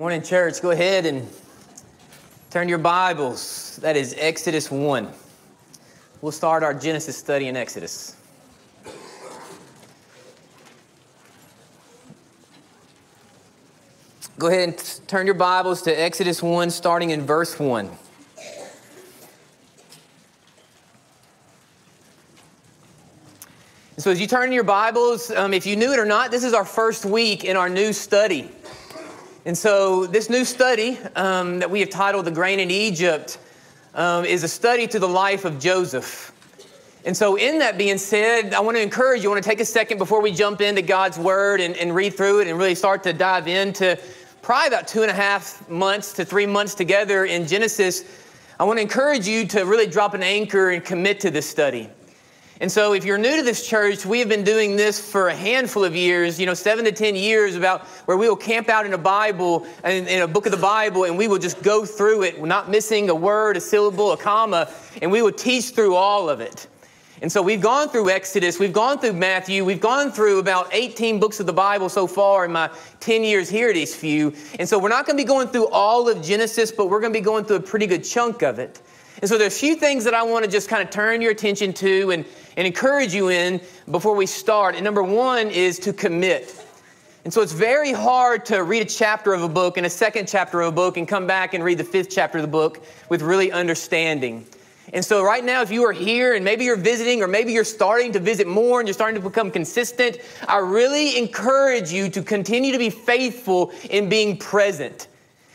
Morning, church. Go ahead and turn your Bibles. That is Exodus 1. We'll start our Genesis study in Exodus. Go ahead and turn your Bibles to Exodus 1, starting in verse 1. So, as you turn your Bibles, um, if you knew it or not, this is our first week in our new study. And so, this new study um, that we have titled The Grain in Egypt um, is a study to the life of Joseph. And so, in that being said, I want to encourage you, I want to take a second before we jump into God's Word and, and read through it and really start to dive into probably about two and a half months to three months together in Genesis. I want to encourage you to really drop an anchor and commit to this study. And so, if you're new to this church, we have been doing this for a handful of years, you know, seven to 10 years, about where we will camp out in a Bible, in, in a book of the Bible, and we will just go through it, not missing a word, a syllable, a comma, and we will teach through all of it. And so we've gone through Exodus, we've gone through Matthew, we've gone through about 18 books of the Bible so far in my 10 years here at Eastview. And so we're not going to be going through all of Genesis, but we're going to be going through a pretty good chunk of it. And so there's a few things that I want to just kind of turn your attention to and, and encourage you in before we start. And number one is to commit. And so it's very hard to read a chapter of a book and a second chapter of a book and come back and read the fifth chapter of the book with really understanding. And so, right now, if you are here and maybe you're visiting or maybe you're starting to visit more and you're starting to become consistent, I really encourage you to continue to be faithful in being present.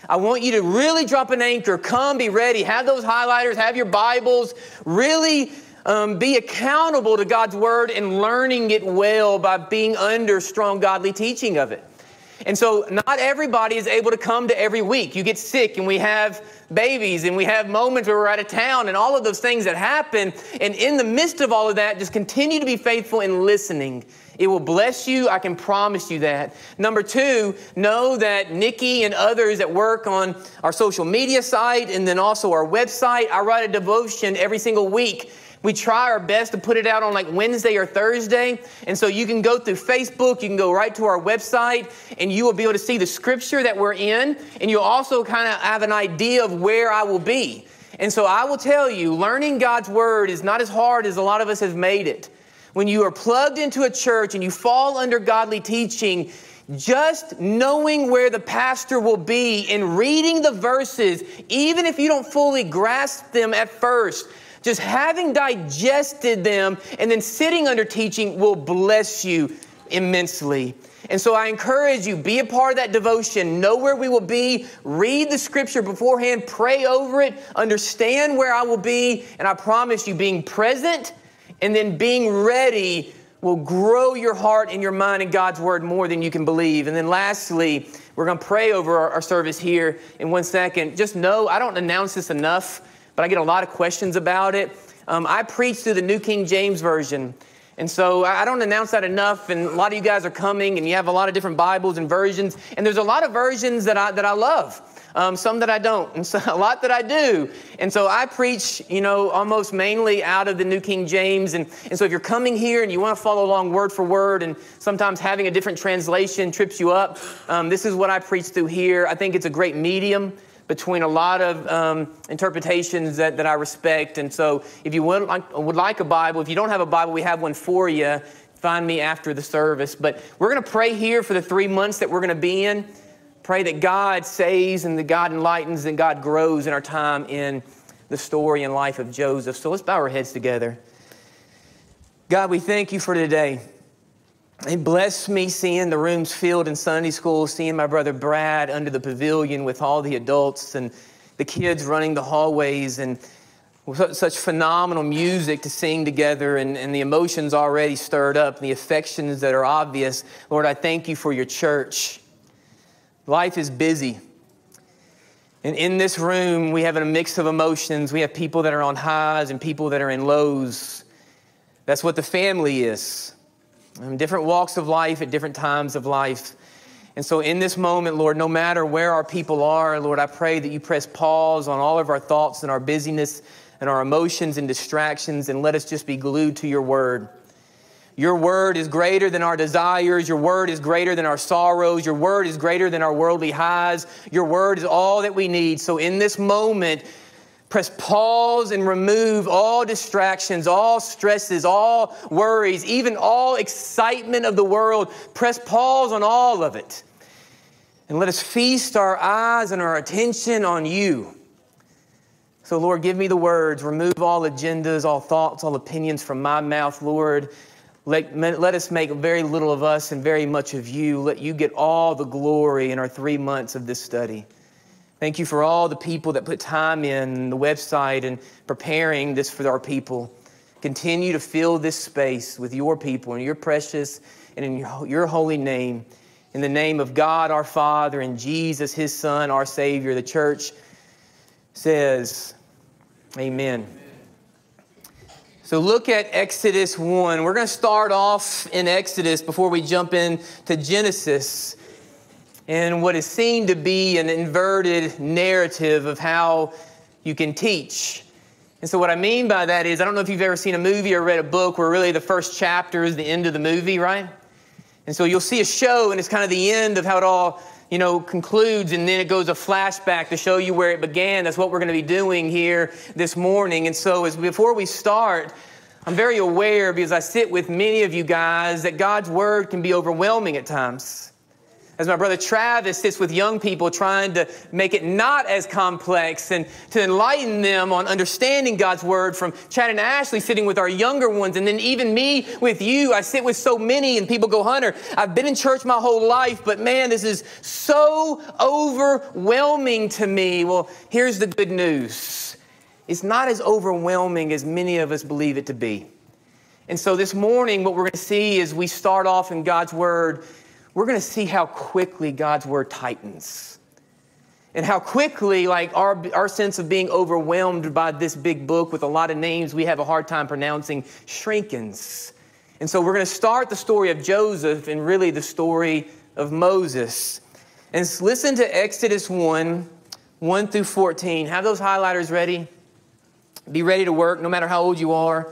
I want you to really drop an anchor, come, be ready, have those highlighters, have your Bibles, really um, be accountable to God's Word and learning it well by being under strong godly teaching of it. And so, not everybody is able to come to every week. You get sick, and we have babies, and we have moments where we're out of town, and all of those things that happen. And in the midst of all of that, just continue to be faithful in listening. It will bless you. I can promise you that. Number two, know that Nikki and others that work on our social media site and then also our website, I write a devotion every single week we try our best to put it out on like Wednesday or Thursday. And so you can go through Facebook, you can go right to our website, and you will be able to see the scripture that we're in. And you'll also kind of have an idea of where I will be. And so I will tell you, learning God's word is not as hard as a lot of us have made it. When you are plugged into a church and you fall under godly teaching, just knowing where the pastor will be and reading the verses, even if you don't fully grasp them at first, just having digested them and then sitting under teaching will bless you immensely. And so I encourage you, be a part of that devotion. Know where we will be. Read the scripture beforehand. Pray over it. Understand where I will be. And I promise you, being present and then being ready will grow your heart and your mind in God's word more than you can believe. And then lastly, we're going to pray over our, our service here in one second. Just know I don't announce this enough but I get a lot of questions about it. Um, I preach through the New King James Version. And so I don't announce that enough. And a lot of you guys are coming and you have a lot of different Bibles and versions. And there's a lot of versions that I, that I love. Um, some that I don't, and so, a lot that I do. And so I preach, you know, almost mainly out of the New King James. And, and so if you're coming here and you want to follow along word for word, and sometimes having a different translation trips you up, um, this is what I preach through here. I think it's a great medium between a lot of um, interpretations that, that I respect. And so, if you would like, would like a Bible, if you don't have a Bible, we have one for you. Find me after the service. But we're going to pray here for the three months that we're going to be in. Pray that God saves and that God enlightens and God grows in our time in the story and life of Joseph. So let's bow our heads together. God, we thank you for today. It blessed me seeing the rooms filled in Sunday school, seeing my brother Brad under the pavilion with all the adults and the kids running the hallways and such phenomenal music to sing together and, and the emotions already stirred up, and the affections that are obvious. Lord, I thank you for your church. Life is busy. And in this room, we have a mix of emotions. We have people that are on highs and people that are in lows. That's what the family is Um, different walks of life at different times of life. And so, in this moment, Lord, no matter where our people are, Lord, I pray that you press pause on all of our thoughts and our busyness and our emotions and distractions, and let us just be glued to your word. Your word is greater than our desires. Your word is greater than our sorrows. Your word is greater than our worldly highs. Your word is all that we need. So in this moment, press pause and remove all distractions, all stresses, all worries, even all excitement of the world. Press pause on all of it. And let us feast our eyes and our attention on you. So, Lord, give me the words. Remove all agendas, all thoughts, all opinions from my mouth, Lord. Let, let us make very little of us and very much of you. Let you get all the glory in our three months of this study. Thank you for all the people that put time in the website and preparing this for our people. Continue to fill this space with your people in your precious and in your holy name. In the name of God our Father and Jesus, his Son, our Savior, the church says, Amen. So look at Exodus 1. We're going to start off in Exodus before we jump into Genesis and what is seen to be an inverted narrative of how you can teach. And so, what I mean by that is, I don't know if you've ever seen a movie or read a book where really the first chapter is the end of the movie, right? And so you'll see a show and it's kind of the end of how it all you know, concludes and then it goes a flashback to show you where it began. That's what we're going to be doing here this morning. And so, as before we start, I'm very aware because I sit with many of you guys that God's word can be overwhelming at times as my brother Travis sits with young people trying to make it not as complex and to enlighten them on understanding God's word from Chad and Ashley sitting with our younger ones. And then even me with you, I sit with so many and people go, Hunter, I've been in church my whole life, but man, this is so overwhelming to me. Well, here's the good news. It's not as overwhelming as many of us believe it to be. And so this morning, what we're going to see is we start off in God's word we're going to see how quickly God's word tightens. And how quickly, like our, our sense of being overwhelmed by this big book with a lot of names we have a hard time pronouncing shrinkens. And so we're going to start the story of Joseph and really the story of Moses. And listen to Exodus 1 1 through 14. Have those highlighters ready. Be ready to work no matter how old you are.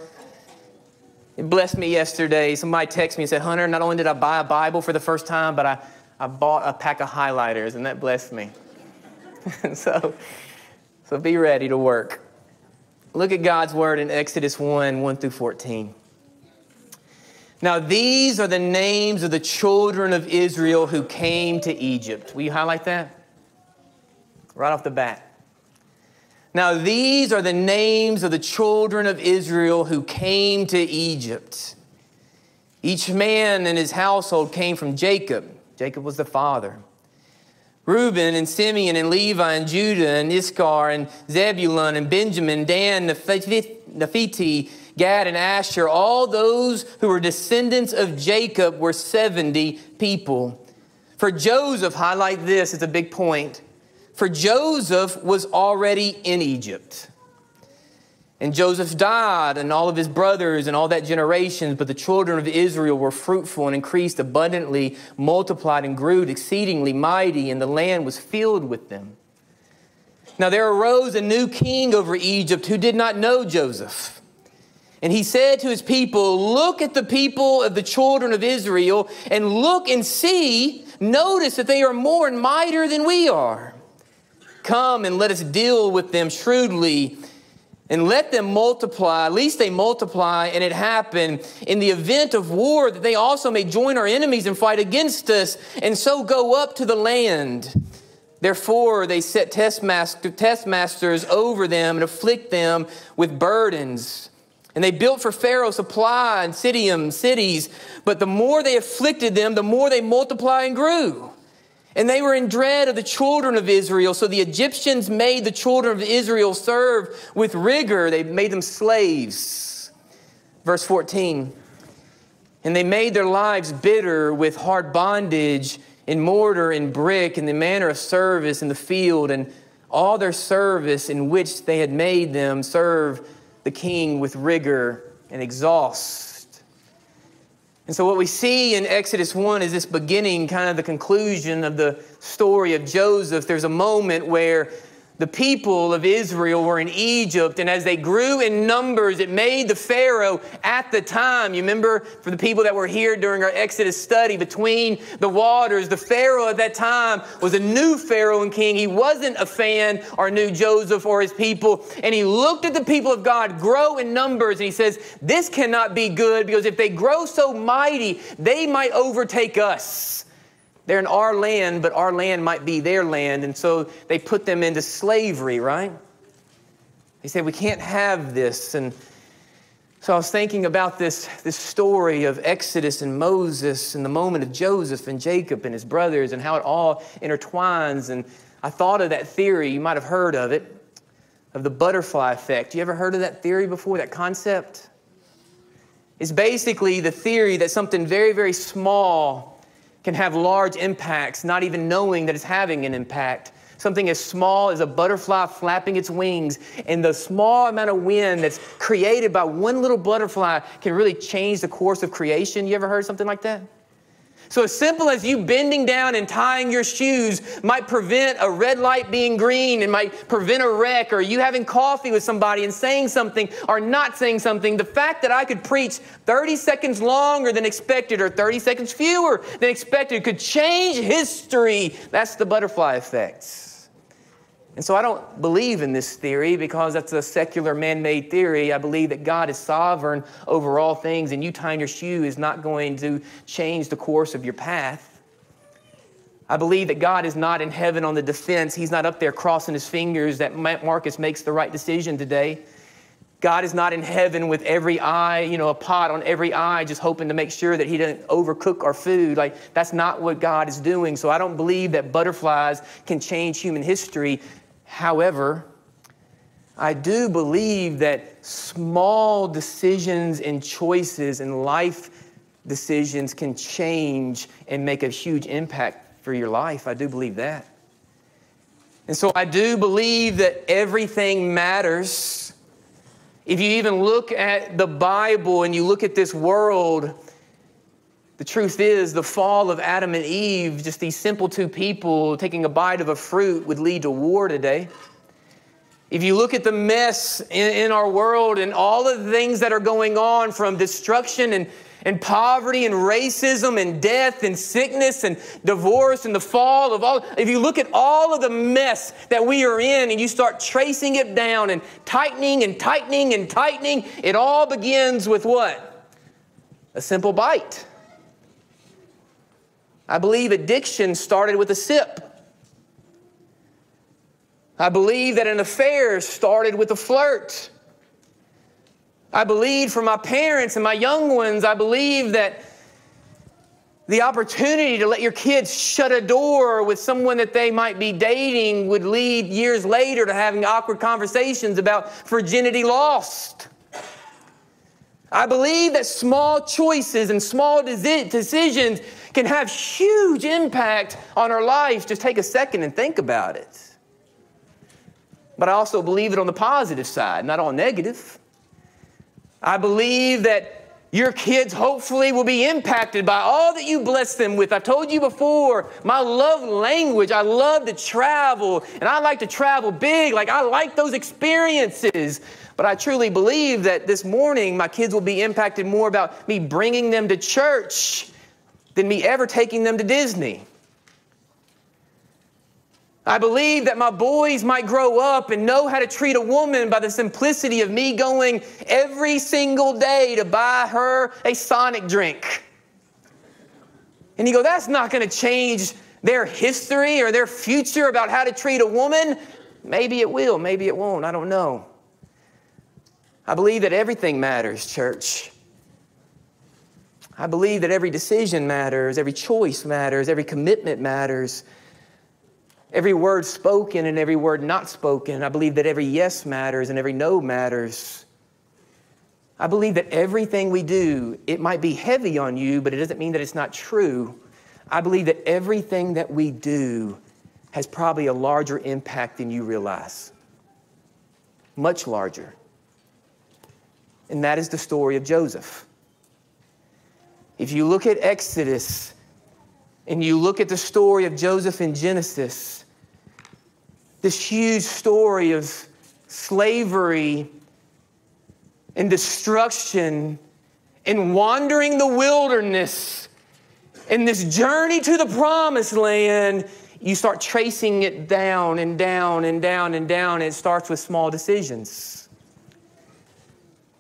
It blessed me yesterday. Somebody texted me and said, Hunter, not only did I buy a Bible for the first time, but I, I bought a pack of highlighters, and that blessed me. so, so be ready to work. Look at God's word in Exodus 1 1 through 14. Now, these are the names of the children of Israel who came to Egypt. Will you highlight that? Right off the bat. Now, these are the names of the children of Israel who came to Egypt. Each man in his household came from Jacob. Jacob was the father. Reuben and Simeon and Levi and Judah and Issachar and Zebulun and Benjamin, Dan, Naphtali, Gad and Asher, all those who were descendants of Jacob were 70 people. For Joseph, highlight this, it's a big point. For Joseph was already in Egypt. And Joseph died, and all of his brothers, and all that generation. But the children of Israel were fruitful and increased abundantly, multiplied and grew exceedingly mighty, and the land was filled with them. Now there arose a new king over Egypt who did not know Joseph. And he said to his people, Look at the people of the children of Israel, and look and see, notice that they are more and mightier than we are. Come and let us deal with them shrewdly and let them multiply. At least they multiply, and it happened in the event of war that they also may join our enemies and fight against us, and so go up to the land. Therefore, they set taskmasters over them and afflict them with burdens. And they built for Pharaoh supply and cities, but the more they afflicted them, the more they multiplied and grew. And they were in dread of the children of Israel. So the Egyptians made the children of Israel serve with rigor. They made them slaves. Verse 14. And they made their lives bitter with hard bondage in mortar and brick in the manner of service in the field. And all their service in which they had made them serve the king with rigor and exhaust. And so, what we see in Exodus 1 is this beginning, kind of the conclusion of the story of Joseph. There's a moment where the people of Israel were in Egypt, and as they grew in numbers, it made the Pharaoh at the time. You remember, for the people that were here during our Exodus study, between the waters, the Pharaoh at that time was a new Pharaoh and king. He wasn't a fan or knew Joseph or his people, and he looked at the people of God grow in numbers, and he says, This cannot be good because if they grow so mighty, they might overtake us. They're in our land, but our land might be their land. And so they put them into slavery, right? They said, We can't have this. And so I was thinking about this, this story of Exodus and Moses and the moment of Joseph and Jacob and his brothers and how it all intertwines. And I thought of that theory, you might have heard of it, of the butterfly effect. You ever heard of that theory before, that concept? It's basically the theory that something very, very small can have large impacts, not even knowing that it's having an impact. Something as small as a butterfly flapping its wings, and the small amount of wind that's created by one little butterfly can really change the course of creation. You ever heard something like that? So, as simple as you bending down and tying your shoes might prevent a red light being green and might prevent a wreck, or you having coffee with somebody and saying something or not saying something, the fact that I could preach 30 seconds longer than expected or 30 seconds fewer than expected could change history. That's the butterfly effect. And so I don't believe in this theory because that's a secular man made theory. I believe that God is sovereign over all things, and you tying your shoe is not going to change the course of your path. I believe that God is not in heaven on the defense. He's not up there crossing his fingers that Marcus makes the right decision today. God is not in heaven with every eye, you know, a pot on every eye, just hoping to make sure that He doesn't overcook our food. Like, that's not what God is doing. So I don't believe that butterflies can change human history. However, I do believe that small decisions and choices and life decisions can change and make a huge impact for your life. I do believe that. And so I do believe that everything matters. If you even look at the Bible and you look at this world, the truth is, the fall of Adam and Eve, just these simple two people taking a bite of a fruit, would lead to war today. If you look at the mess in, in our world and all of the things that are going on from destruction and, and poverty and racism and death and sickness and divorce and the fall of all, if you look at all of the mess that we are in and you start tracing it down and tightening and tightening and tightening, it all begins with what? A simple bite. I believe addiction started with a sip. I believe that an affair started with a flirt. I believe for my parents and my young ones, I believe that the opportunity to let your kids shut a door with someone that they might be dating would lead years later to having awkward conversations about virginity lost. I believe that small choices and small decisions can have huge impact on our lives. Just take a second and think about it. But I also believe it on the positive side, not all negative. I believe that your kids hopefully will be impacted by all that you bless them with. I've told you before, my love language, I love to travel, and I like to travel big. Like, I like those experiences. But I truly believe that this morning my kids will be impacted more about me bringing them to church than me ever taking them to Disney. I believe that my boys might grow up and know how to treat a woman by the simplicity of me going every single day to buy her a Sonic drink. And you go, that's not going to change their history or their future about how to treat a woman. Maybe it will, maybe it won't, I don't know. I believe that everything matters, church. I believe that every decision matters, every choice matters, every commitment matters, every word spoken and every word not spoken. I believe that every yes matters and every no matters. I believe that everything we do, it might be heavy on you, but it doesn't mean that it's not true. I believe that everything that we do has probably a larger impact than you realize, much larger. And that is the story of Joseph. If you look at Exodus and you look at the story of Joseph in Genesis, this huge story of slavery and destruction and wandering the wilderness and this journey to the promised land, you start tracing it down and down and down and down. And it starts with small decisions.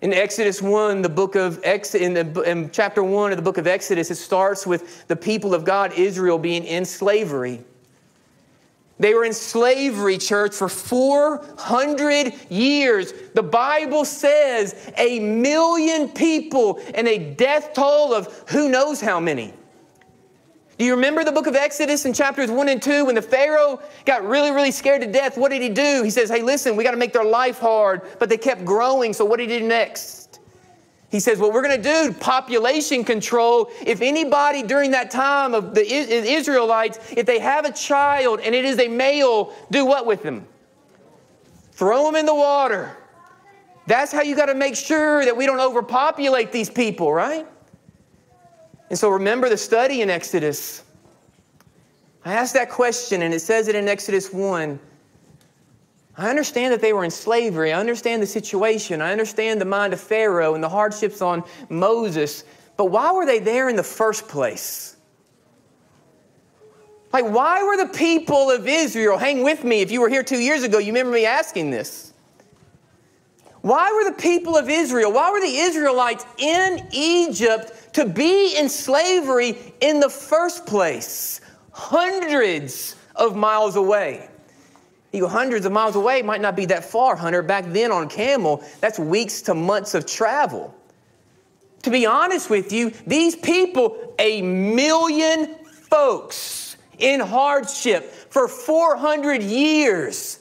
In Exodus 1, the book of Ex- in, the, in chapter 1 of the book of Exodus, it starts with the people of God, Israel, being in slavery. They were in slavery, church, for 400 years. The Bible says a million people and a death toll of who knows how many. Do you remember the book of Exodus in chapters 1 and 2 when the Pharaoh got really, really scared to death? What did he do? He says, Hey, listen, we got to make their life hard. But they kept growing, so what did he do next? He says, What we're going to do, population control. If anybody during that time of the Israelites, if they have a child and it is a male, do what with them? Throw them in the water. That's how you got to make sure that we don't overpopulate these people, right? And so remember the study in Exodus. I asked that question, and it says it in Exodus 1. I understand that they were in slavery. I understand the situation. I understand the mind of Pharaoh and the hardships on Moses. But why were they there in the first place? Like, why were the people of Israel, hang with me, if you were here two years ago, you remember me asking this. Why were the people of Israel, why were the Israelites in Egypt to be in slavery in the first place, hundreds of miles away. You go hundreds of miles away, might not be that far, Hunter. Back then on camel, that's weeks to months of travel. To be honest with you, these people, a million folks in hardship for 400 years.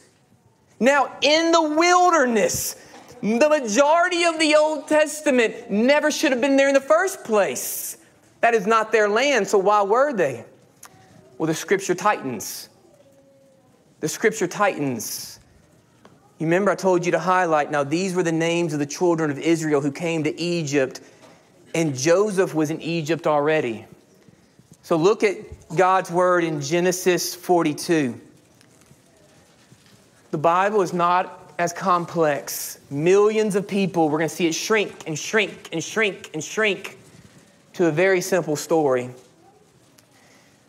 Now, in the wilderness, the majority of the Old Testament never should have been there in the first place. That is not their land, so why were they? Well, the scripture tightens. The scripture tightens. You remember I told you to highlight now these were the names of the children of Israel who came to Egypt, and Joseph was in Egypt already. So look at God's word in Genesis 42. The Bible is not as complex. Millions of people, we're going to see it shrink and shrink and shrink and shrink to a very simple story.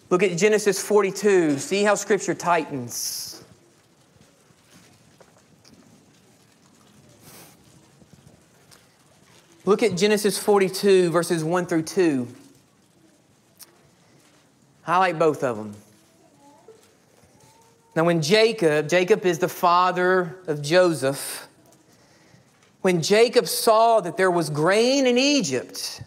Look at Genesis 42. See how Scripture tightens. Look at Genesis 42, verses 1 through 2. Highlight both of them. Now, when Jacob, Jacob is the father of Joseph, when Jacob saw that there was grain in Egypt,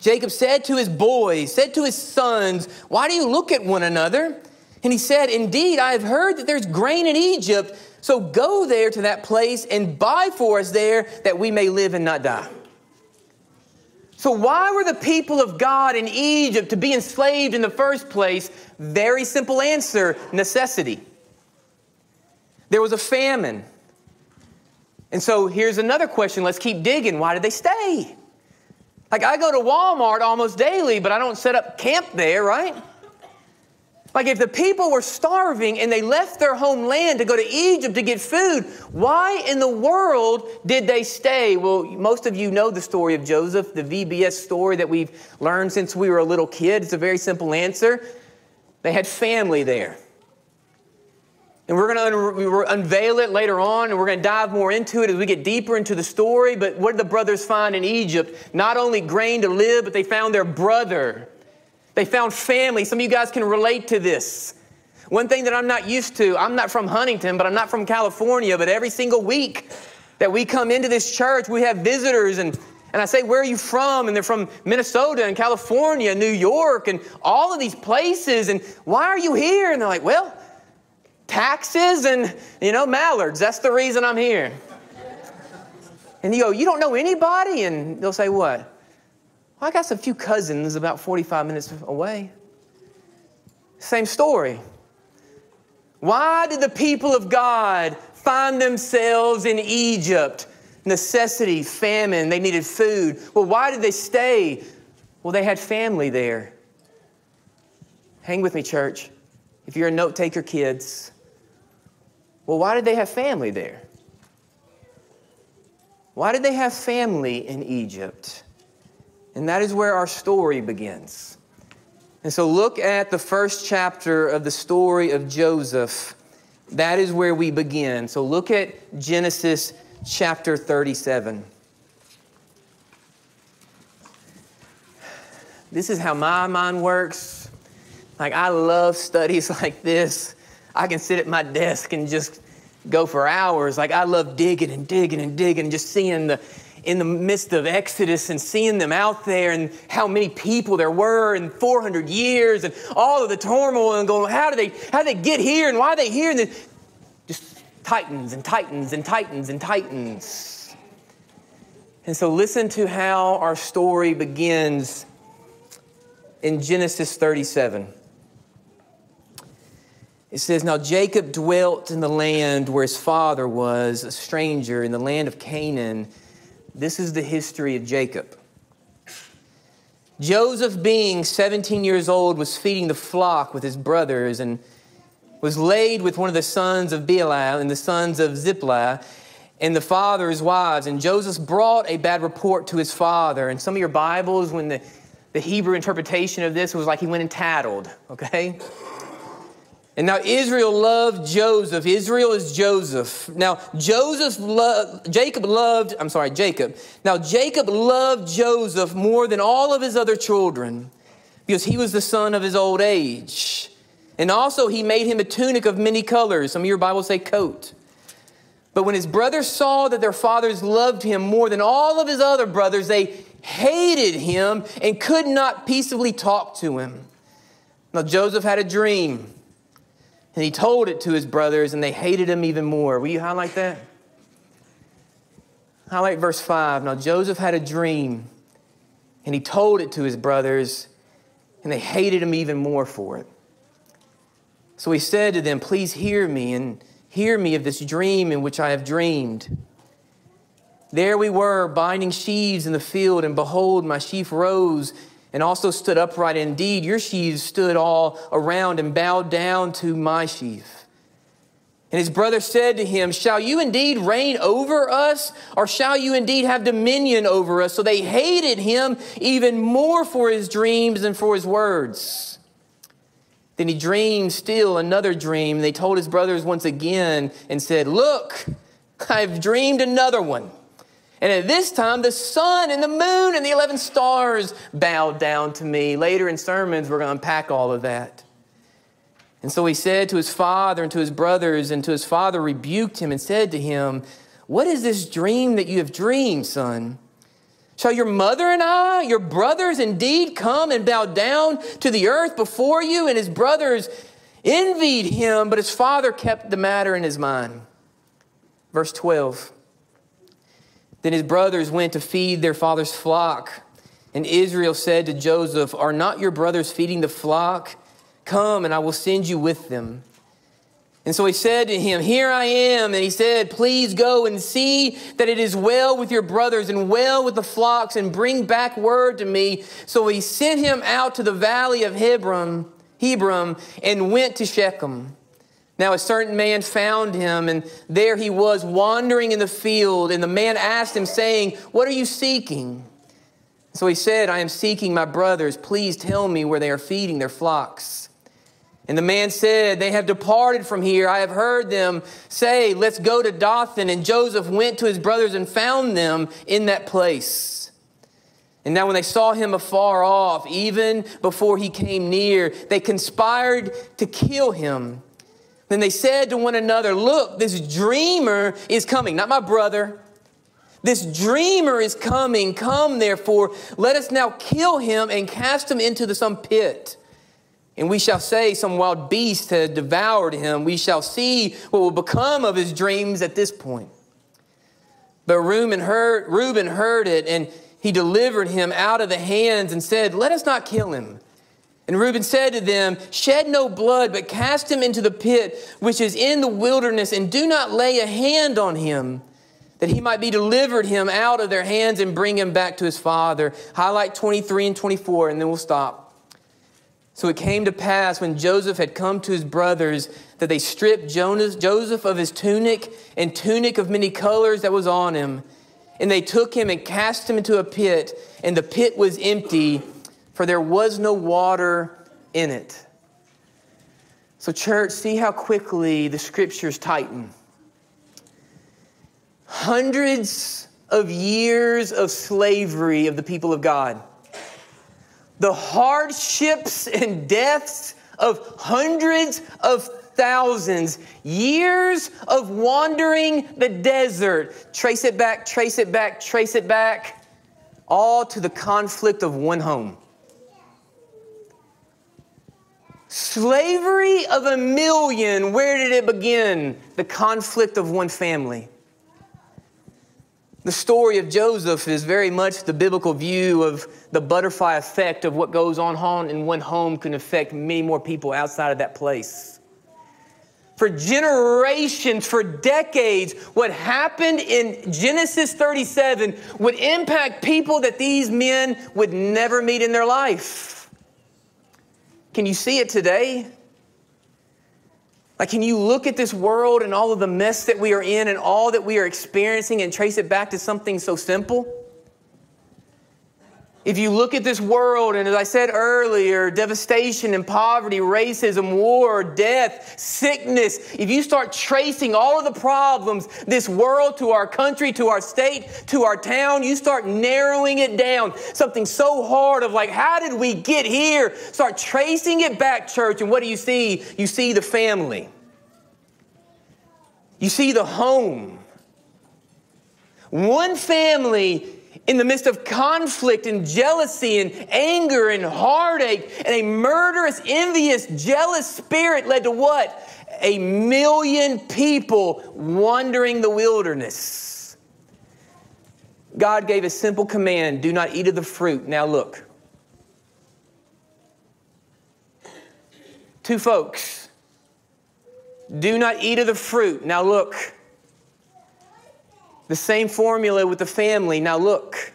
Jacob said to his boys, said to his sons, Why do you look at one another? And he said, Indeed, I have heard that there's grain in Egypt, so go there to that place and buy for us there that we may live and not die. So, why were the people of God in Egypt to be enslaved in the first place? Very simple answer necessity. There was a famine. And so, here's another question. Let's keep digging. Why did they stay? Like, I go to Walmart almost daily, but I don't set up camp there, right? Like, if the people were starving and they left their homeland to go to Egypt to get food, why in the world did they stay? Well, most of you know the story of Joseph, the VBS story that we've learned since we were a little kid. It's a very simple answer. They had family there. And we're going to un- unveil it later on, and we're going to dive more into it as we get deeper into the story. But what did the brothers find in Egypt? Not only grain to live, but they found their brother they found family. Some of you guys can relate to this. One thing that I'm not used to, I'm not from Huntingdon, but I'm not from California, but every single week that we come into this church, we have visitors and and I say, Where are you from? And they're from Minnesota and California, New York, and all of these places. And why are you here? And they're like, Well, taxes and, you know, mallards. That's the reason I'm here. And you go, You don't know anybody? And they'll say, What? Well, I got some few cousins about 45 minutes away. Same story. Why did the people of God find themselves in Egypt? Necessity, famine, they needed food. Well, why did they stay? Well, they had family there. Hang with me, church. If you're a note taker, kids, Well, why did they have family there? Why did they have family in Egypt? And that is where our story begins. And so look at the first chapter of the story of Joseph. That is where we begin. So look at Genesis chapter 37. This is how my mind works. Like, I love studies like this. I can sit at my desk and just go for hours. Like, I love digging and digging and digging, and just seeing the, in the midst of Exodus and seeing them out there and how many people there were in 400 years and all of the turmoil and going, how did they, how did they get here and why are they here? And then just tightens and tightens and tightens and tightens. And so listen to how our story begins in Genesis 37. It says, Now Jacob dwelt in the land where his father was, a stranger, in the land of Canaan this is the history of Jacob. Joseph, being 17 years old, was feeding the flock with his brothers and was laid with one of the sons of Bilhah and the sons of Zilpah and the father's wives. And Joseph brought a bad report to his father. And some of your Bibles, when the, the Hebrew interpretation of this was like he went and tattled, okay? And now Israel loved Joseph. Israel is Joseph. Now Joseph loved, Jacob loved, I'm sorry, Jacob. Now Jacob loved Joseph more than all of his other children because he was the son of his old age. And also he made him a tunic of many colors. Some of your Bibles say coat. But when his brothers saw that their fathers loved him more than all of his other brothers, they hated him and could not peaceably talk to him. Now Joseph had a dream. And he told it to his brothers, and they hated him even more. Will you highlight that? Highlight verse 5. Now Joseph had a dream, and he told it to his brothers, and they hated him even more for it. So he said to them, Please hear me, and hear me of this dream in which I have dreamed. There we were, binding sheaves in the field, and behold, my sheaf rose and also stood upright. Indeed, your sheaves stood all around and bowed down to my sheaf. And his brother said to him, Shall you indeed reign over us, or shall you indeed have dominion over us? So they hated him even more for his dreams than for his words. Then he dreamed still another dream. They told his brothers once again and said, Look, I've dreamed another one. And at this time, the sun and the moon and the 11 stars bowed down to me. Later in sermons, we're going to unpack all of that. And so he said to his father and to his brothers, and to his father rebuked him and said to him, What is this dream that you have dreamed, son? Shall your mother and I, your brothers, indeed come and bow down to the earth before you? And his brothers envied him, but his father kept the matter in his mind. Verse 12. Then his brothers went to feed their father's flock. And Israel said to Joseph, Are not your brothers feeding the flock? Come, and I will send you with them. And so he said to him, Here I am. And he said, Please go and see that it is well with your brothers and well with the flocks, and bring back word to me. So he sent him out to the valley of Hebron, Hebron, and went to Shechem. Now, a certain man found him, and there he was wandering in the field. And the man asked him, saying, What are you seeking? So he said, I am seeking my brothers. Please tell me where they are feeding their flocks. And the man said, They have departed from here. I have heard them say, Let's go to Dothan. And Joseph went to his brothers and found them in that place. And now, when they saw him afar off, even before he came near, they conspired to kill him. Then they said to one another, Look, this dreamer is coming, not my brother. This dreamer is coming. Come, therefore, let us now kill him and cast him into the, some pit. And we shall say, Some wild beast has devoured him. We shall see what will become of his dreams at this point. But Reuben heard, Reuben heard it, and he delivered him out of the hands and said, Let us not kill him. And Reuben said to them, Shed no blood, but cast him into the pit which is in the wilderness, and do not lay a hand on him, that he might be delivered him out of their hands and bring him back to his father. Highlight 23 and 24, and then we'll stop. So it came to pass when Joseph had come to his brothers that they stripped Jonas, Joseph of his tunic and tunic of many colors that was on him. And they took him and cast him into a pit, and the pit was empty, for there was no water in it. So, church, see how quickly the scriptures tighten. Hundreds of years of slavery of the people of God the hardships and deaths of hundreds of thousands, years of wandering the desert. Trace it back, trace it back, trace it back, all to the conflict of one home. Slavery of a million, where did it begin? The conflict of one family. The story of Joseph is very much the biblical view of the butterfly effect of what goes on in one home can affect many more people outside of that place. For generations, for decades, what happened in Genesis 37 would impact people that these men would never meet in their life. Can you see it today? Like, can you look at this world and all of the mess that we are in and all that we are experiencing and trace it back to something so simple? If you look at this world, and as I said earlier, devastation and poverty, racism, war, death, sickness, if you start tracing all of the problems, this world to our country, to our state, to our town, you start narrowing it down. Something so hard of like, how did we get here? Start tracing it back, church, and what do you see? You see the family, you see the home. One family in the midst of conflict and jealousy and anger and heartache and a murderous, envious, jealous spirit led to what? A million people wandering the wilderness. God gave a simple command do not eat of the fruit. Now look. Two folks. Do not eat of the fruit. Now look. The same formula with the family. Now, look.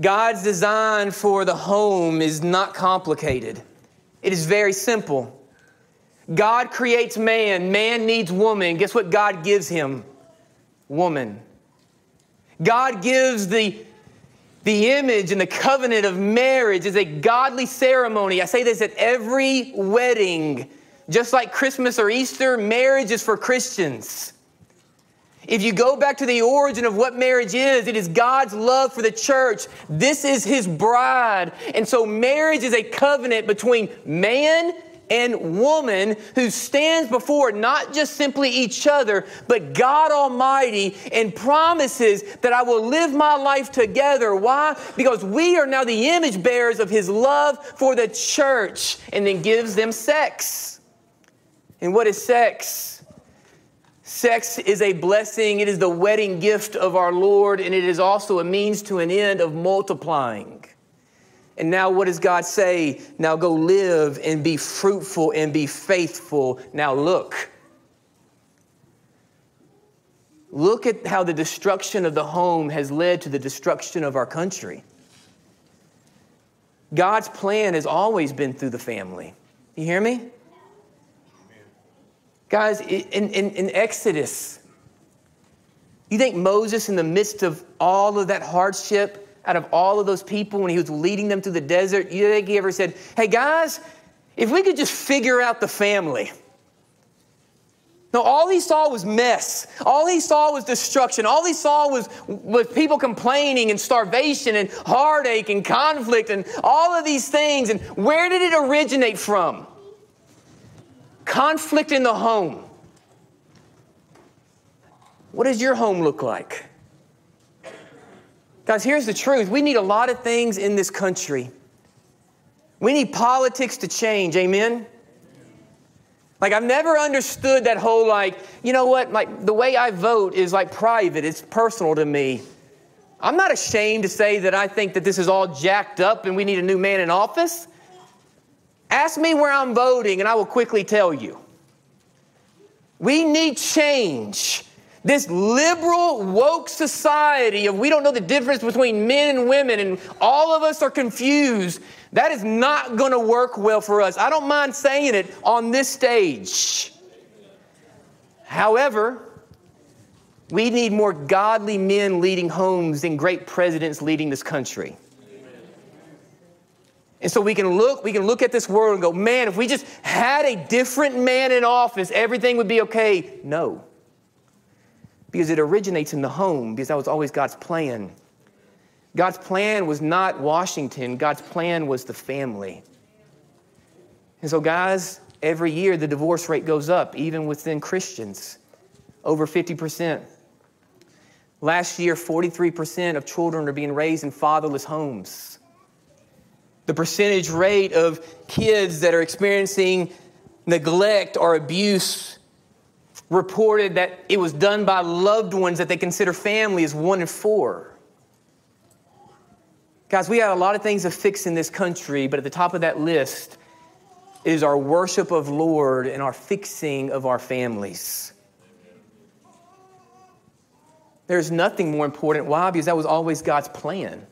God's design for the home is not complicated, it is very simple. God creates man, man needs woman. Guess what God gives him? Woman. God gives the, the image and the covenant of marriage is a godly ceremony. I say this at every wedding. Just like Christmas or Easter, marriage is for Christians. If you go back to the origin of what marriage is, it is God's love for the church. This is his bride. And so marriage is a covenant between man and woman who stands before not just simply each other, but God Almighty and promises that I will live my life together. Why? Because we are now the image bearers of his love for the church and then gives them sex. And what is sex? Sex is a blessing. It is the wedding gift of our Lord, and it is also a means to an end of multiplying. And now, what does God say? Now go live and be fruitful and be faithful. Now, look. Look at how the destruction of the home has led to the destruction of our country. God's plan has always been through the family. You hear me? Guys, in, in, in Exodus, you think Moses, in the midst of all of that hardship, out of all of those people, when he was leading them through the desert, you think he ever said, Hey guys, if we could just figure out the family. No, all he saw was mess. All he saw was destruction. All he saw was, was people complaining and starvation and heartache and conflict and all of these things. And where did it originate from? Conflict in the home. What does your home look like? Guys, here's the truth. We need a lot of things in this country. We need politics to change, amen? Like, I've never understood that whole, like, you know what, like, the way I vote is like private, it's personal to me. I'm not ashamed to say that I think that this is all jacked up and we need a new man in office. Ask me where I'm voting, and I will quickly tell you. We need change. This liberal, woke society of we don't know the difference between men and women and all of us are confused, that is not going to work well for us. I don't mind saying it on this stage. However, we need more godly men leading homes than great presidents leading this country. And so we can look, we can look at this world and go, man, if we just had a different man in office, everything would be okay. No. Because it originates in the home, because that was always God's plan. God's plan was not Washington, God's plan was the family. And so, guys, every year the divorce rate goes up, even within Christians, over 50%. Last year, 43% of children are being raised in fatherless homes. The percentage rate of kids that are experiencing neglect or abuse reported that it was done by loved ones that they consider family is one in four. Guys, we got a lot of things to fix in this country, but at the top of that list is our worship of Lord and our fixing of our families. There's nothing more important. Why? Because that was always God's plan.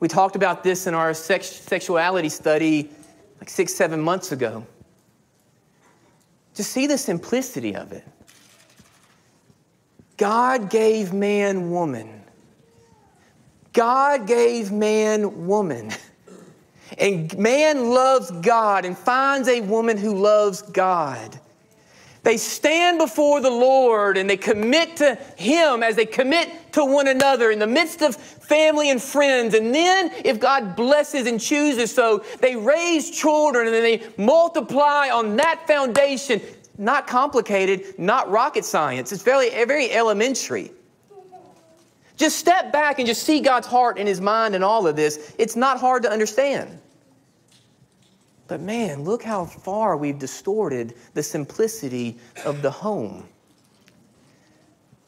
We talked about this in our sex- sexuality study like six, seven months ago. Just see the simplicity of it. God gave man woman. God gave man woman. And man loves God and finds a woman who loves God. They stand before the Lord and they commit to Him as they commit to one another in the midst of family and friends. And then, if God blesses and chooses so, they raise children and they multiply on that foundation. Not complicated, not rocket science. It's very, very elementary. Just step back and just see God's heart and His mind in all of this. It's not hard to understand. But man, look how far we've distorted the simplicity of the home.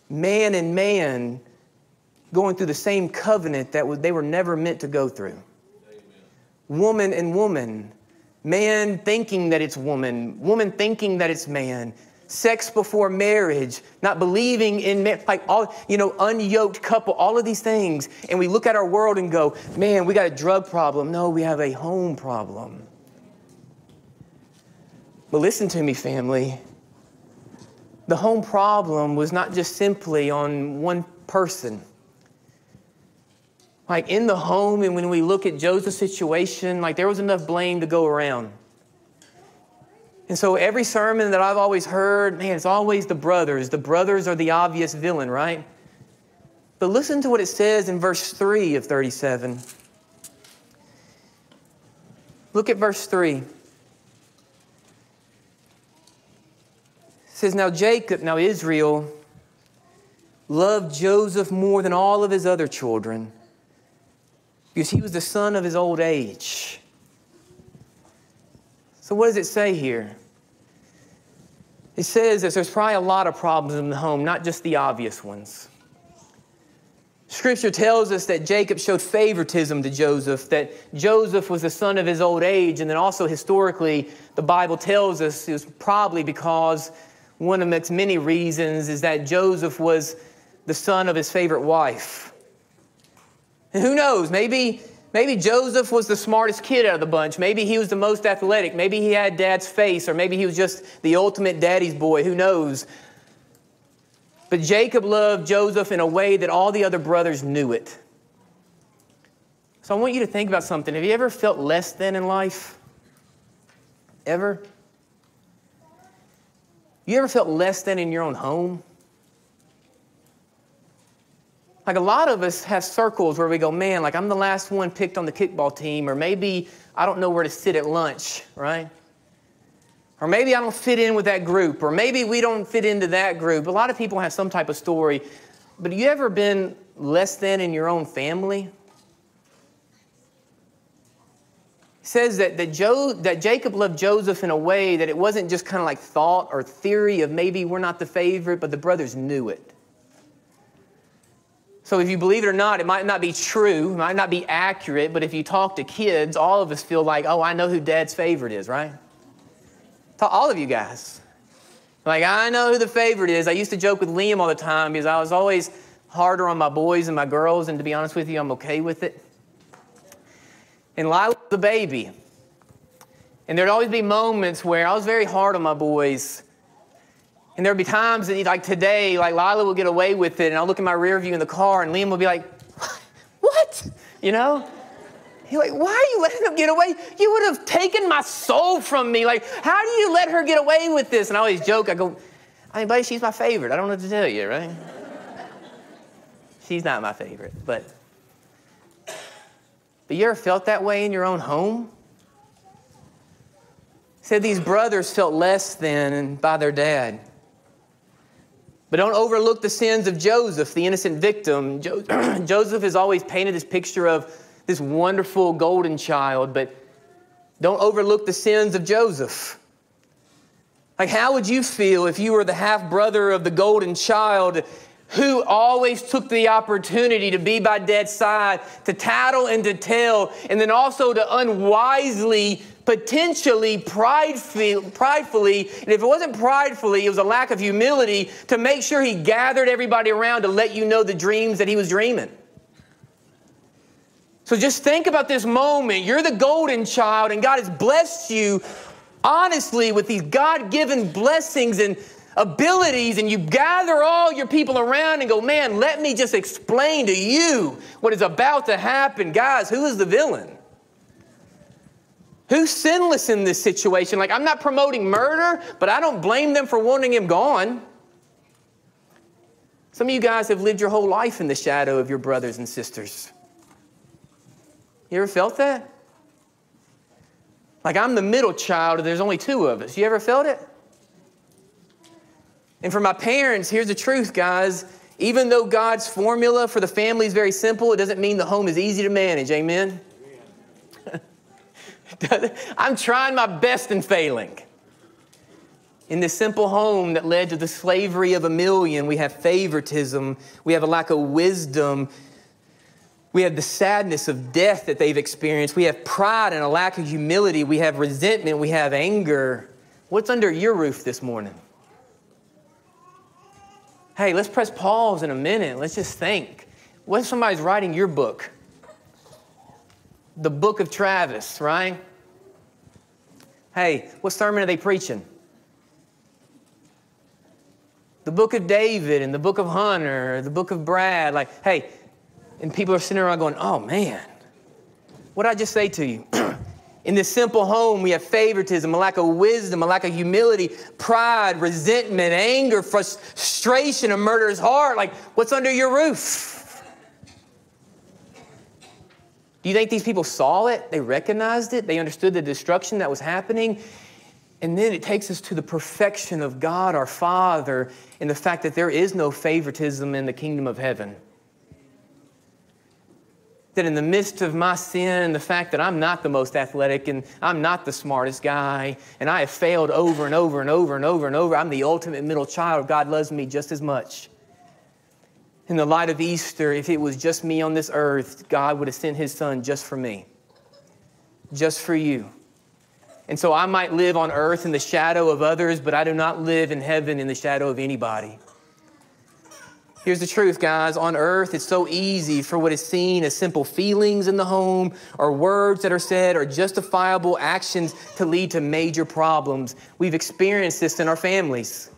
Man and man going through the same covenant that they were never meant to go through. Amen. Woman and woman. Man thinking that it's woman, woman thinking that it's man. Sex before marriage, not believing in like all, you know, unyoked couple, all of these things. And we look at our world and go, man, we got a drug problem. No, we have a home problem. But listen to me, family. The home problem was not just simply on one person. Like in the home, and when we look at Joseph's situation, like there was enough blame to go around. And so every sermon that I've always heard, man, it's always the brothers. The brothers are the obvious villain, right? But listen to what it says in verse 3 of 37. Look at verse 3. Says, Now Jacob, now Israel, loved Joseph more than all of his other children because he was the son of his old age. So, what does it say here? It says that there's probably a lot of problems in the home, not just the obvious ones. Scripture tells us that Jacob showed favoritism to Joseph, that Joseph was the son of his old age, and then also historically, the Bible tells us it was probably because one of its many reasons is that Joseph was the son of his favorite wife. And who knows, maybe, maybe Joseph was the smartest kid out of the bunch. Maybe he was the most athletic. Maybe he had dad's face, or maybe he was just the ultimate daddy's boy. Who knows? But Jacob loved Joseph in a way that all the other brothers knew it. So I want you to think about something. Have you ever felt less than in life? Ever? You ever felt less than in your own home? Like a lot of us have circles where we go, man, like I'm the last one picked on the kickball team, or maybe I don't know where to sit at lunch, right? Or maybe I don't fit in with that group, or maybe we don't fit into that group. A lot of people have some type of story. But have you ever been less than in your own family? Says that, that, jo, that Jacob loved Joseph in a way that it wasn't just kind of like thought or theory of maybe we're not the favorite, but the brothers knew it. So if you believe it or not, it might not be true, it might not be accurate, but if you talk to kids, all of us feel like, oh, I know who dad's favorite is, right? To all of you guys. Like, I know who the favorite is. I used to joke with Liam all the time because I was always harder on my boys and my girls, and to be honest with you, I'm okay with it. And Lila was a baby. And there'd always be moments where I was very hard on my boys. And there'd be times that, like today, like Lila will get away with it, and I'll look in my rear view in the car, and Liam will be like, What? You know? He's like, Why are you letting him get away? You would have taken my soul from me. Like, how do you let her get away with this? And I always joke, I go, I mean, buddy, she's my favorite. I don't know what to tell you, right? she's not my favorite, but. You ever felt that way in your own home? Said these brothers felt less than by their dad. But don't overlook the sins of Joseph, the innocent victim. Jo- Joseph has always painted this picture of this wonderful golden child, but don't overlook the sins of Joseph. Like, how would you feel if you were the half brother of the golden child who always took the opportunity to be by dad's side, to tattle and to tell, and then also to unwisely, potentially pridefully, pridefully, and if it wasn't pridefully, it was a lack of humility to make sure he gathered everybody around to let you know the dreams that he was dreaming. So just think about this moment. You're the golden child, and God has blessed you honestly with these God given blessings and abilities and you gather all your people around and go, man, let me just explain to you what is about to happen. Guys, who is the villain? Who's sinless in this situation? Like, I'm not promoting murder, but I don't blame them for wanting him gone. Some of you guys have lived your whole life in the shadow of your brothers and sisters. You ever felt that? Like, I'm the middle child, and there's only two of us. You ever felt it? And for my parents, here's the truth, guys. Even though God's formula for the family is very simple, it doesn't mean the home is easy to manage. Amen? I'm trying my best and failing. In this simple home that led to the slavery of a million, we have favoritism, we have a lack of wisdom, we have the sadness of death that they've experienced, we have pride and a lack of humility, we have resentment, we have anger. What's under your roof this morning? Hey, let's press pause in a minute. Let's just think. What if somebody's writing your book? The book of Travis, right? Hey, what sermon are they preaching? The book of David and the book of Hunter, the book of Brad. Like, hey, and people are sitting around going, oh man, what did I just say to you? In this simple home, we have favoritism, a lack of wisdom, a lack of humility, pride, resentment, anger, frustration, a murderous heart. Like, what's under your roof? Do you think these people saw it? They recognized it? They understood the destruction that was happening? And then it takes us to the perfection of God our Father and the fact that there is no favoritism in the kingdom of heaven that in the midst of my sin and the fact that I'm not the most athletic and I'm not the smartest guy and I have failed over and over and over and over and over, I'm the ultimate middle child. God loves me just as much. In the light of Easter, if it was just me on this earth, God would have sent his son just for me, just for you. And so I might live on earth in the shadow of others, but I do not live in heaven in the shadow of anybody. Here's the truth, guys. On earth, it's so easy for what is seen as simple feelings in the home or words that are said or justifiable actions to lead to major problems. We've experienced this in our families.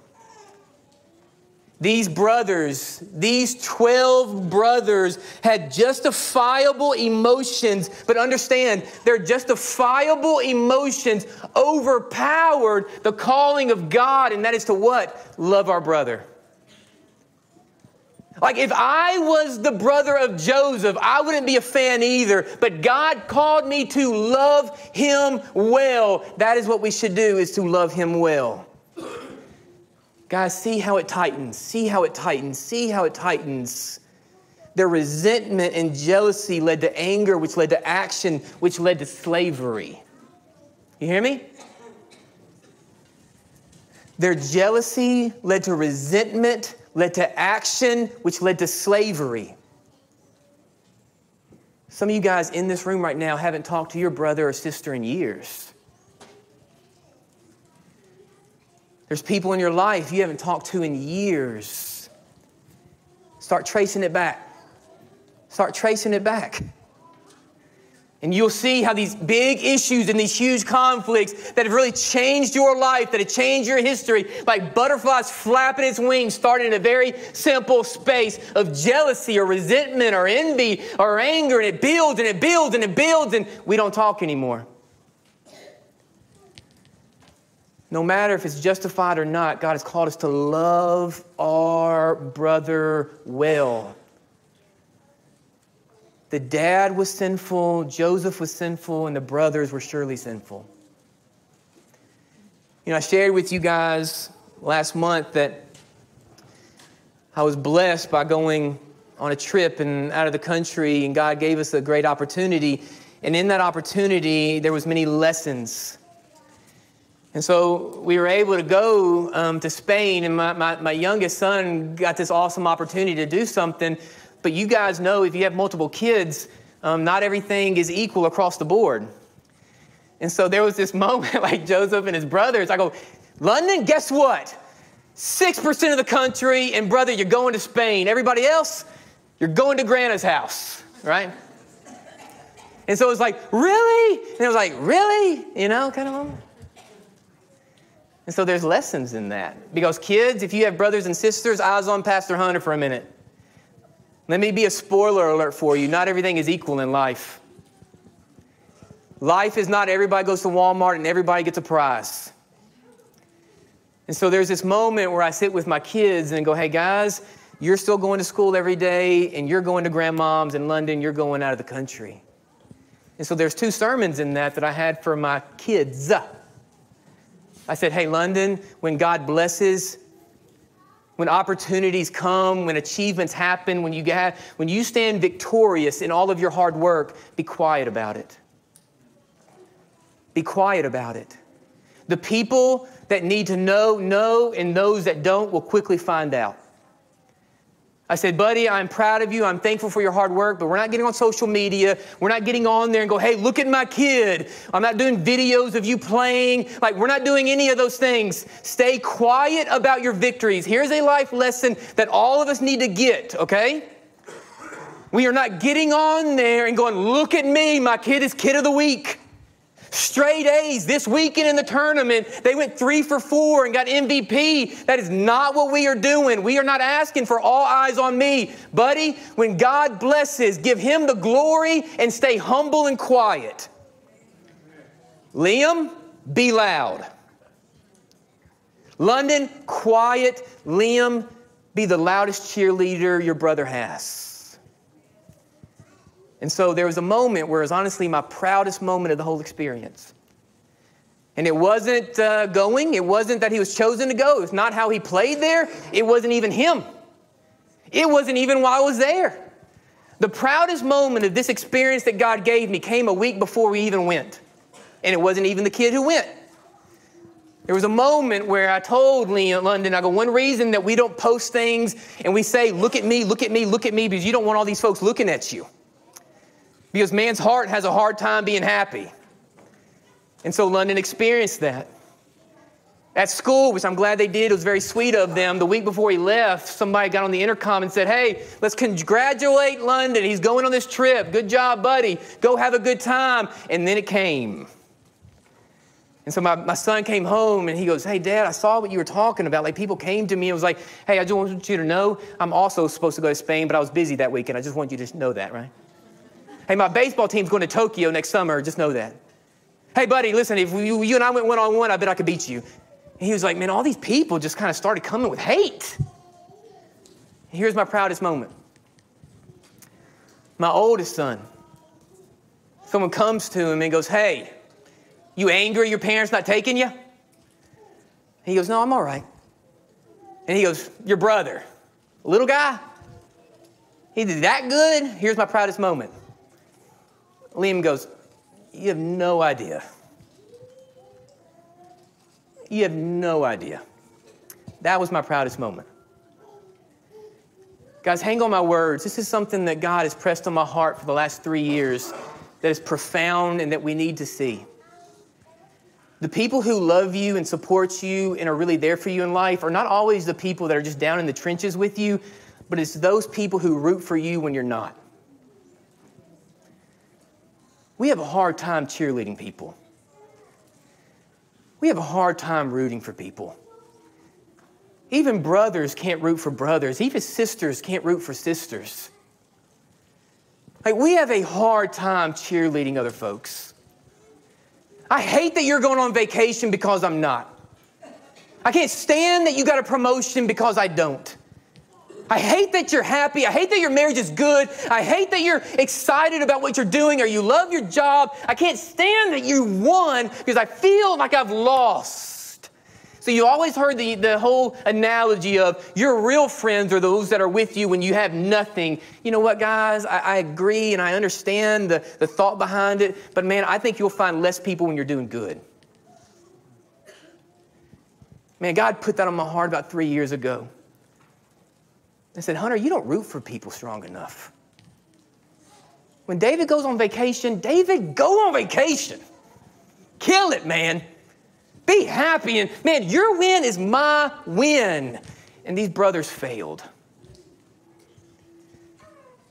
These brothers, these 12 brothers had justifiable emotions, but understand their justifiable emotions overpowered the calling of God, and that is to what? Love our brother. Like if I was the brother of Joseph, I wouldn't be a fan either, but God called me to love him well. That is what we should do is to love him well. Guys, see how it tightens. See how it tightens. See how it tightens. Their resentment and jealousy led to anger, which led to action, which led to slavery. You hear me? Their jealousy led to resentment, led to action, which led to slavery. Some of you guys in this room right now haven't talked to your brother or sister in years. There's people in your life you haven't talked to in years. Start tracing it back. Start tracing it back. And you'll see how these big issues and these huge conflicts that have really changed your life, that have changed your history, like butterflies flapping its wings, started in a very simple space of jealousy or resentment or envy or anger, and it builds and it builds and it builds, and we don't talk anymore. No matter if it's justified or not, God has called us to love our brother well. The dad was sinful, Joseph was sinful, and the brothers were surely sinful. You know, I shared with you guys last month that I was blessed by going on a trip and out of the country, and God gave us a great opportunity. And in that opportunity, there was many lessons. And so we were able to go um, to Spain, and my, my, my youngest son got this awesome opportunity to do something but you guys know if you have multiple kids, um, not everything is equal across the board. And so there was this moment, like Joseph and his brothers, I go, London, guess what? 6% of the country, and brother, you're going to Spain. Everybody else, you're going to Grandma's house, right? And so it was like, really? And it was like, really? You know, kind of moment. And so there's lessons in that. Because kids, if you have brothers and sisters, eyes on Pastor Hunter for a minute. Let me be a spoiler alert for you. Not everything is equal in life. Life is not everybody goes to Walmart and everybody gets a prize. And so there's this moment where I sit with my kids and go, hey guys, you're still going to school every day and you're going to grandmom's in London, you're going out of the country. And so there's two sermons in that that I had for my kids. I said, hey, London, when God blesses, when opportunities come, when achievements happen, when you, get, when you stand victorious in all of your hard work, be quiet about it. Be quiet about it. The people that need to know, know, and those that don't will quickly find out. I said, buddy, I'm proud of you. I'm thankful for your hard work, but we're not getting on social media. We're not getting on there and go, hey, look at my kid. I'm not doing videos of you playing. Like, we're not doing any of those things. Stay quiet about your victories. Here's a life lesson that all of us need to get, okay? We are not getting on there and going, look at me. My kid is kid of the week. Straight A's this weekend in the tournament. They went three for four and got MVP. That is not what we are doing. We are not asking for all eyes on me. Buddy, when God blesses, give Him the glory and stay humble and quiet. Liam, be loud. London, quiet. Liam, be the loudest cheerleader your brother has. And so there was a moment where it was honestly my proudest moment of the whole experience. And it wasn't uh, going, it wasn't that he was chosen to go, it was not how he played there, it wasn't even him. It wasn't even why I was there. The proudest moment of this experience that God gave me came a week before we even went. And it wasn't even the kid who went. There was a moment where I told Liam in London, I go, one reason that we don't post things and we say, look at me, look at me, look at me, because you don't want all these folks looking at you because man's heart has a hard time being happy. And so London experienced that. At school, which I'm glad they did, it was very sweet of them. The week before he left, somebody got on the intercom and said, Hey, let's congratulate London. He's going on this trip. Good job, buddy. Go have a good time. And then it came. And so my, my son came home and he goes, Hey, Dad, I saw what you were talking about. Like people came to me and was like, Hey, I just want you to know I'm also supposed to go to Spain, but I was busy that weekend. I just want you to know that, right? Hey, my baseball team's going to Tokyo next summer. Just know that. Hey, buddy, listen, if you, you and I went one on one, I bet I could beat you. And he was like, man, all these people just kind of started coming with hate. Here's my proudest moment. My oldest son, someone comes to him and goes, hey, you angry your parents not taking you? He goes, no, I'm all right. And he goes, your brother, little guy, he did that good. Here's my proudest moment. Liam goes, You have no idea. You have no idea. That was my proudest moment. Guys, hang on my words. This is something that God has pressed on my heart for the last three years that is profound and that we need to see. The people who love you and support you and are really there for you in life are not always the people that are just down in the trenches with you, but it's those people who root for you when you're not. We have a hard time cheerleading people. We have a hard time rooting for people. Even brothers can't root for brothers. Even sisters can't root for sisters. Like, we have a hard time cheerleading other folks. I hate that you're going on vacation because I'm not. I can't stand that you got a promotion because I don't. I hate that you're happy. I hate that your marriage is good. I hate that you're excited about what you're doing or you love your job. I can't stand that you won because I feel like I've lost. So you always heard the, the whole analogy of your real friends are those that are with you when you have nothing. You know what, guys? I, I agree and I understand the, the thought behind it, but man, I think you'll find less people when you're doing good. Man, God put that on my heart about three years ago. I said, Hunter, you don't root for people strong enough. When David goes on vacation, David, go on vacation. Kill it, man. Be happy. And man, your win is my win. And these brothers failed.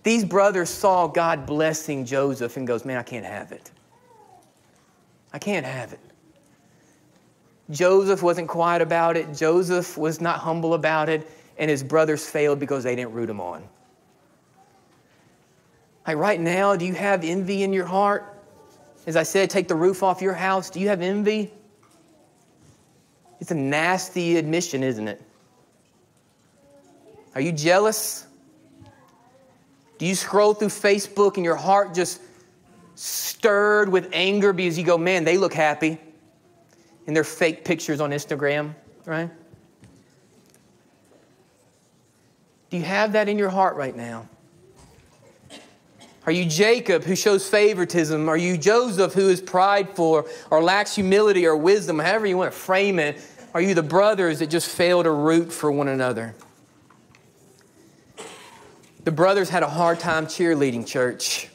These brothers saw God blessing Joseph and goes, man, I can't have it. I can't have it. Joseph wasn't quiet about it. Joseph was not humble about it and his brothers failed because they didn't root him on. Like right now, do you have envy in your heart? As I said, take the roof off your house. Do you have envy? It's a nasty admission, isn't it? Are you jealous? Do you scroll through Facebook and your heart just stirred with anger because you go, man, they look happy in their fake pictures on Instagram, right? Do you have that in your heart right now? Are you Jacob who shows favoritism? Are you Joseph who is prideful or lacks humility or wisdom, however you want to frame it? Are you the brothers that just fail to root for one another? The brothers had a hard time cheerleading, church.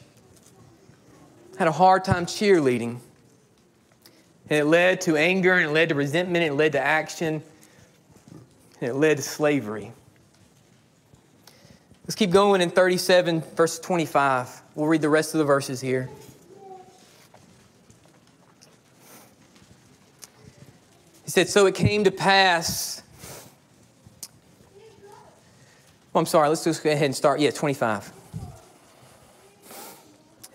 Had a hard time cheerleading. And it led to anger, and it led to resentment, and it led to action, and it led to slavery. Let's keep going in 37, verse 25. We'll read the rest of the verses here. He said, So it came to pass. Oh, I'm sorry, let's just go ahead and start. Yeah, 25.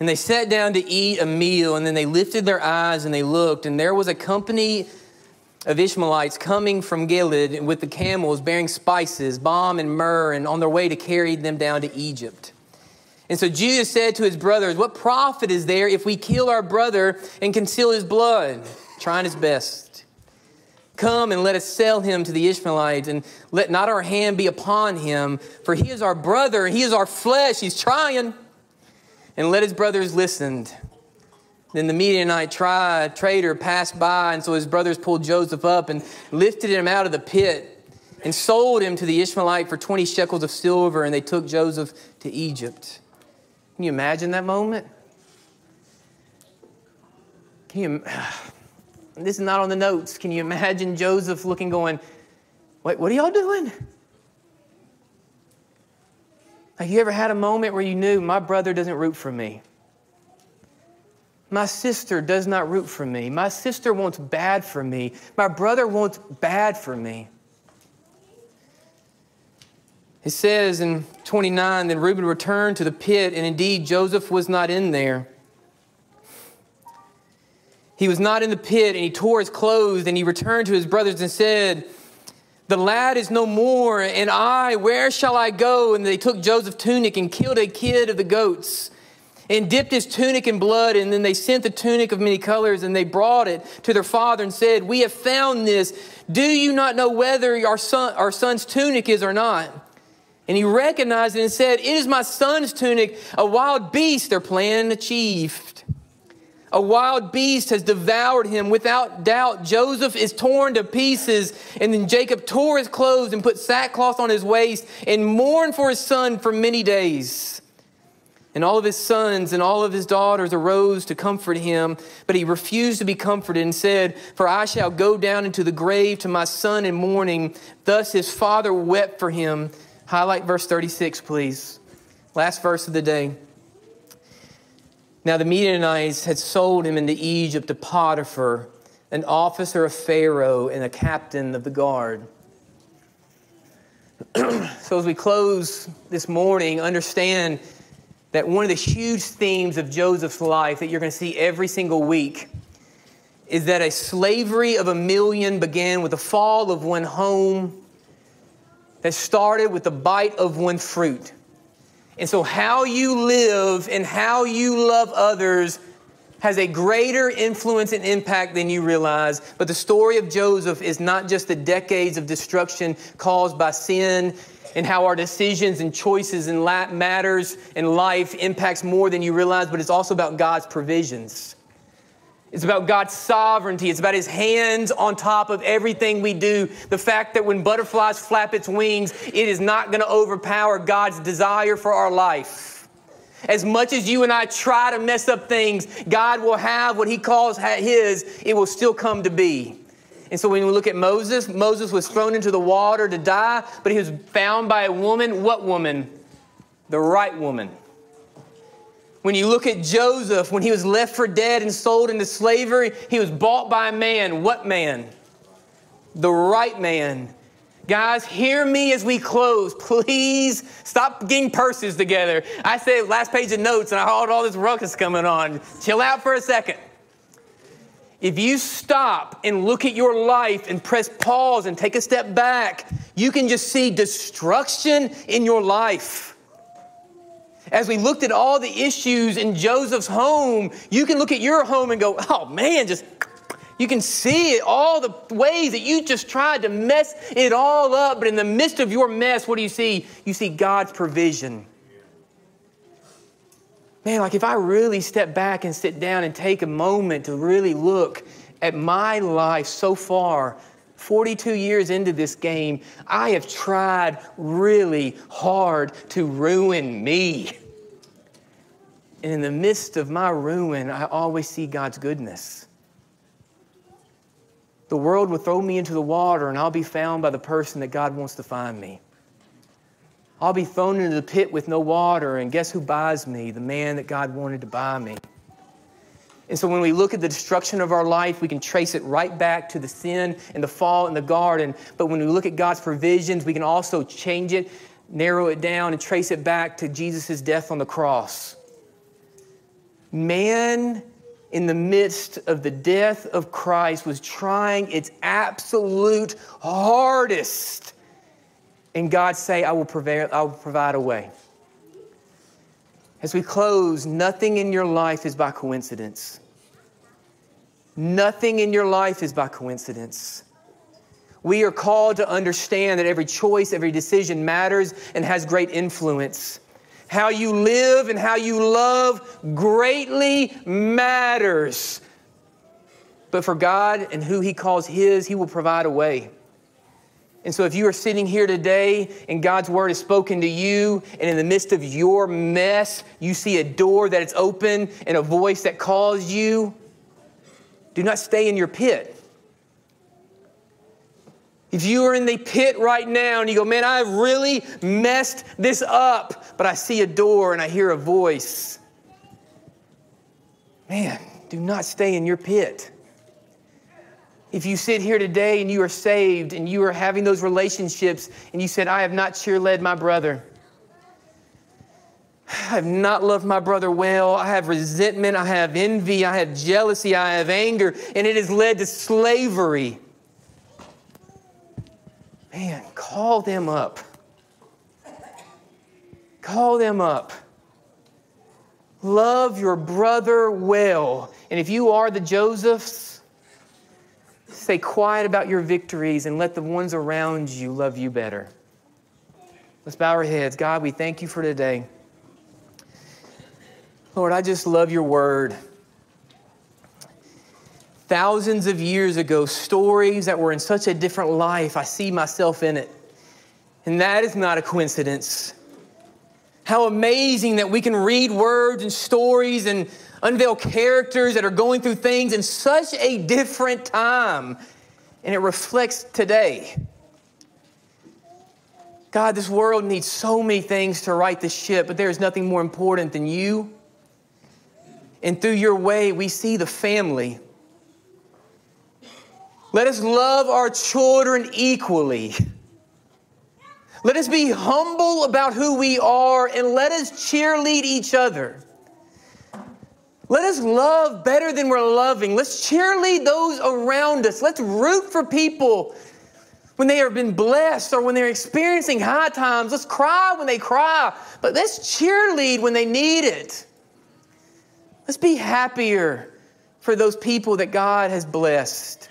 And they sat down to eat a meal, and then they lifted their eyes and they looked, and there was a company of Ishmaelites coming from Gilead with the camels bearing spices, balm, and myrrh, and on their way to carry them down to Egypt. And so Judah said to his brothers, What profit is there if we kill our brother and conceal his blood? Trying his best. Come and let us sell him to the Ishmaelites, and let not our hand be upon him, for he is our brother, he is our flesh. He's trying. And let his brothers listen. Then the Midianite tri- trader passed by, and so his brothers pulled Joseph up and lifted him out of the pit and sold him to the Ishmaelite for 20 shekels of silver, and they took Joseph to Egypt. Can you imagine that moment? Can you? This is not on the notes. Can you imagine Joseph looking, going, Wait, what are y'all doing? Have you ever had a moment where you knew my brother doesn't root for me? My sister does not root for me. My sister wants bad for me. My brother wants bad for me. It says in 29 Then Reuben returned to the pit, and indeed Joseph was not in there. He was not in the pit, and he tore his clothes, and he returned to his brothers and said, The lad is no more, and I, where shall I go? And they took Joseph's tunic and killed a kid of the goats and dipped his tunic in blood. And then they sent the tunic of many colors and they brought it to their father and said, We have found this. Do you not know whether our, son, our son's tunic is or not? And he recognized it and said, It is my son's tunic. A wild beast, their plan achieved. A wild beast has devoured him. Without doubt, Joseph is torn to pieces. And then Jacob tore his clothes and put sackcloth on his waist and mourned for his son for many days. And all of his sons and all of his daughters arose to comfort him, but he refused to be comforted and said, For I shall go down into the grave to my son in mourning. Thus his father wept for him. Highlight verse 36, please. Last verse of the day. Now the Midianites had sold him into Egypt to Potiphar, an officer of Pharaoh and a captain of the guard. so as we close this morning, understand that one of the huge themes of Joseph's life that you're going to see every single week is that a slavery of a million began with the fall of one home that started with the bite of one fruit. And so, how you live and how you love others has a greater influence and impact than you realize. But the story of Joseph is not just the decades of destruction caused by sin and how our decisions and choices and matters in life impacts more than you realize, but it's also about God's provisions. It's about God's sovereignty. It's about His hands on top of everything we do. The fact that when butterflies flap its wings, it is not going to overpower God's desire for our life. As much as you and I try to mess up things, God will have what He calls His, it will still come to be. And so when we look at Moses, Moses was thrown into the water to die, but he was found by a woman. What woman? The right woman. When you look at Joseph, when he was left for dead and sold into slavery, he was bought by a man. What man? The right man. Guys, hear me as we close. Please stop getting purses together. I said last page of notes and I heard all this ruckus coming on. Chill out for a second. If you stop and look at your life and press pause and take a step back, you can just see destruction in your life. As we looked at all the issues in Joseph's home, you can look at your home and go, oh man, just you can see it, all the ways that you just tried to mess it all up. But in the midst of your mess, what do you see? You see God's provision man, like if I really step back and sit down and take a moment to really look at my life so far, 42 years into this game, I have tried really hard to ruin me. And in the midst of my ruin, I always see God's goodness. The world will throw me into the water, and I'll be found by the person that God wants to find me. I'll be thrown into the pit with no water, and guess who buys me? The man that God wanted to buy me. And so when we look at the destruction of our life, we can trace it right back to the sin and the fall in the garden. But when we look at God's provisions, we can also change it, narrow it down, and trace it back to Jesus' death on the cross. Man, in the midst of the death of Christ, was trying its absolute hardest and God say, I will, provide, I will provide a way. As we close, nothing in your life is by coincidence. Nothing in your life is by coincidence. We are called to understand that every choice, every decision matters and has great influence. How you live and how you love greatly matters. But for God and who He calls His, He will provide a way. And so, if you are sitting here today and God's word is spoken to you, and in the midst of your mess, you see a door that is open and a voice that calls you, do not stay in your pit. If you are in the pit right now and you go, man, I've really messed this up, but I see a door and I hear a voice, man, do not stay in your pit. If you sit here today and you are saved and you are having those relationships and you said, I have not cheerled my brother. I have not loved my brother well. I have resentment. I have envy. I have jealousy. I have anger. And it has led to slavery. Man, call them up. Call them up. Love your brother well. And if you are the Josephs, Stay quiet about your victories and let the ones around you love you better. Let's bow our heads. God, we thank you for today. Lord, I just love your word. Thousands of years ago, stories that were in such a different life, I see myself in it. And that is not a coincidence. How amazing that we can read words and stories and unveil characters that are going through things in such a different time, and it reflects today. God, this world needs so many things to right the ship, but there is nothing more important than you. And through your way, we see the family. Let us love our children equally. Let us be humble about who we are and let us cheerlead each other. Let us love better than we're loving. Let's cheerlead those around us. Let's root for people when they have been blessed or when they're experiencing high times. Let's cry when they cry, but let's cheerlead when they need it. Let's be happier for those people that God has blessed.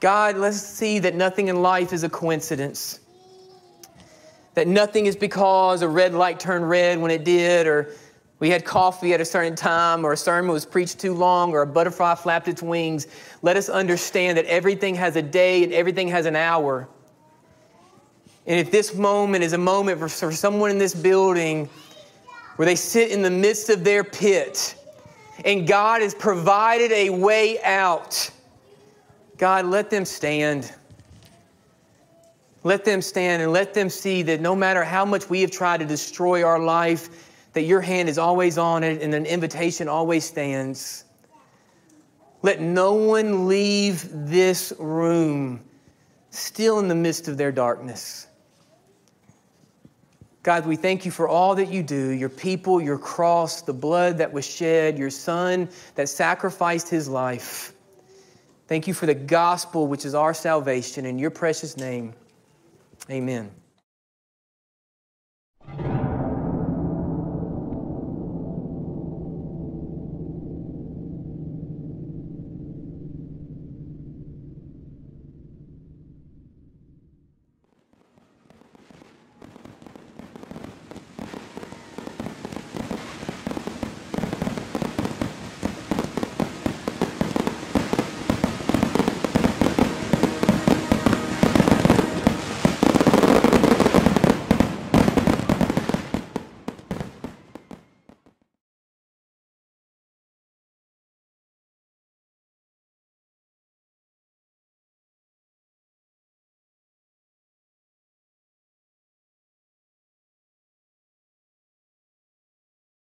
God, let's see that nothing in life is a coincidence. That nothing is because a red light turned red when it did, or we had coffee at a certain time, or a sermon was preached too long, or a butterfly flapped its wings. Let us understand that everything has a day and everything has an hour. And if this moment is a moment for, for someone in this building where they sit in the midst of their pit and God has provided a way out, God, let them stand. Let them stand and let them see that no matter how much we have tried to destroy our life, that your hand is always on it and an invitation always stands. Let no one leave this room still in the midst of their darkness. God, we thank you for all that you do your people, your cross, the blood that was shed, your son that sacrificed his life. Thank you for the gospel, which is our salvation. In your precious name, amen.